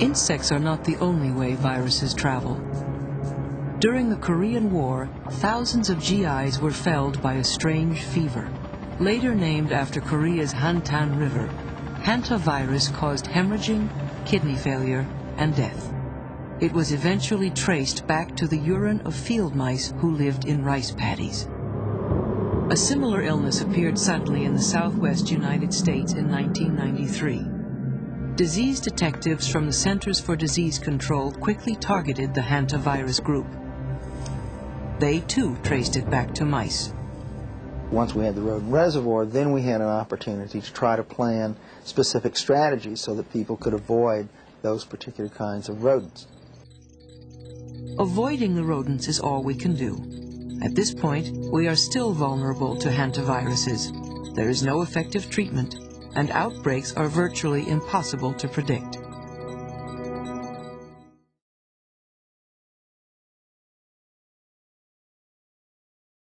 Insects are not the only way viruses travel. During the Korean War, thousands of GIs were felled by a strange fever. Later named after Korea's Hantan River, hantavirus caused hemorrhaging, kidney failure, and death. It was eventually traced back to the urine of field mice who lived in rice paddies. A similar illness appeared suddenly in the southwest United States in 1993. Disease detectives from the Centers for Disease Control quickly targeted the hantavirus group. They too traced it back to mice. Once we had the rodent reservoir, then we had an opportunity to try to plan specific strategies so that people could avoid those particular kinds of rodents. Avoiding the rodents is all we can do. At this point, we are still vulnerable to hantaviruses. There is no effective treatment, and outbreaks are virtually impossible to predict.